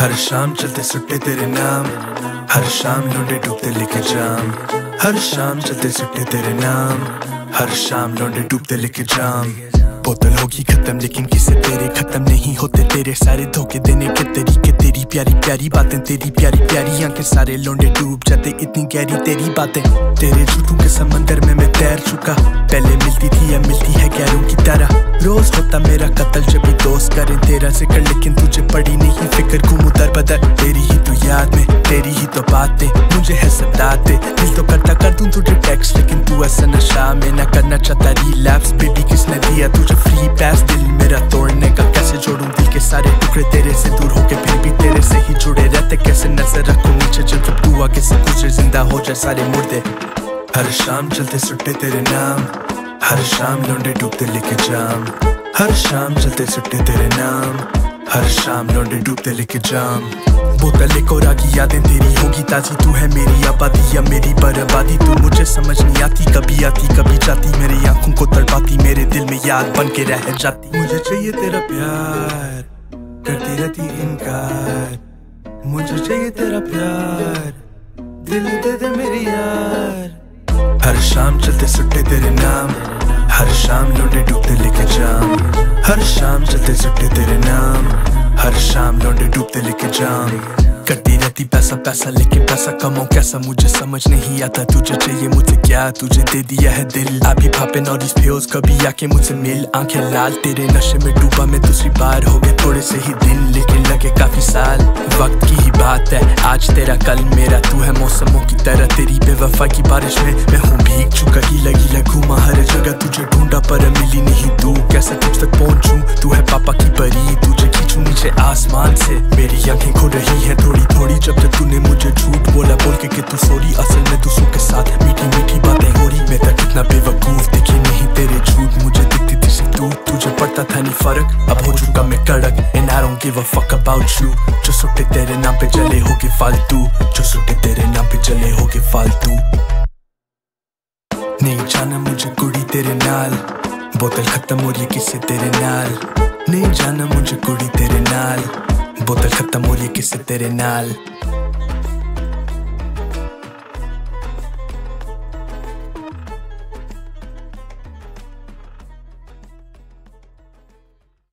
हर शाम चलते सुट्टे तेरे नाम। हर शाम लौंडे डूबते लेके जाम। हर शाम चलते सुट्टे तेरे नाम। हर शाम लौंडे डूबते लेके जाम। बोतल होगी खत्म, लेकिन किसे तेरे खत्म नहीं होते। तेरे सारे धोखे देने के तरीके, तेरी प्यारी प्यारी बातें, तेरी प्यारी प्यारी आँखें। सारे लौंडे डूब जाते, इतनी गहरी तेरी बातें। तेरे झूठों के समंदर में मैं तैर चुका। पहले मिलती थी या मिलती है गैरों की तरह। रोज होता मेरा कत्ल, जब दोस्त तेरा ज़िक्र, लेकिन तुझे पड़ी नहीं, फ़िक्र घूमू दर बदर। तेरी ही तो याद में, तेरी ही तो बातें, मुझे है सताते। दिल तो करता कर दूँ तुझे टेक्स्ट लेकिन तू ऐसा नशा में ना करना चाहता। रिलैप्स बेबी किसने दिया तुझे फ्री पैस दिल मेरा तोड़ने का कैसे जोड़ूं? दिल के सारे टुकड़े तेरे से दूर होके फिर भी तेरे से ही जुड़े रहते। कैसे नज़र रखूँ नीचे जब जब तू आगे से गुजरे ज़िंदा हो जाए सारे मुर्दे। हर शाम चलते सुट्टे तेरे नाम, हर शाम लौंडे डूबते लेके जाम। हर शाम चलते सुट्टे तेरे नाम, हर शाम लौंडे डूबते लेके जाम। बोतल और आगी यादें तेरी होगी ताजी, तू है मेरी आबादी या मेरी बर्बादी। तू मुझे समझ नहीं आती, कभी आती, कभी जाती, मेरी आँखों को तड़पाती, मेरे दिल में याद बन के रह जाती। मुझे चाहिए तेरा प्यार, करती रहती इनकार। मुझे चाहिए तेरा प्यार, दिल दे दे मेरी यार। हर शाम चलते सुट्टे तेरे नाम हर शाम लौंडे डूबते लेके जाम। हर शाम चलते सुट्टे तेरे नाम। हर शाम लौंडे डूबते लेके जाम। करती रहती पैसा पैसा लेके पैसा कमाऊं कैसा? मुझे समझ नहीं आता तुझे चाहिए मुझे क्या? तुझे दे दिया है दिल। अभी भापे और इस फेस कभी आके मुझसे मिल। आँखें लाल, तेरे नशे में डूबा मैं दूसरी बार। हो गए थोड़े से ही दिन, लेकिन लगे काफ़ी साल। वक्त की ही बात है, आज तेरा कल मेरा। तू है मौसमों की तरह, तेरी बेवफा की बारिश में। मैं हूँ भीग चुका गीला गीला घूमा हर जगह तुझे आसमान से। मेरी आँखें खो रही है, थोड़ी थोड़ी। जब तक तूने मुझे झूठ बोला, बोल के कि तू सॉरी, असल में दूसरों के साथ मीठी मीठी बातें हो रही, मैं तक कितना बेवकूफ़। दिखी नहीं तेरे झूठ, मुझे दिखती थी तू। तुझे पड़ता था नहीं फ़र्क। अब हो चुका मैं कड़क and I don't give a fuck about you जो सुट्टे तेरे नाम पे चले होगे, फालतू। जो सुट्टे तेरे नाम पे चले होगे, फालतू। नहीं जाना मुझे कुड़ी तेरे नाल। बोतल खत्म हो रही किसे तेरे नाल। नहीं जाना मुझे कुड़ी तेरे नाल। बोतल खत्म हो रही है तेरे नाल।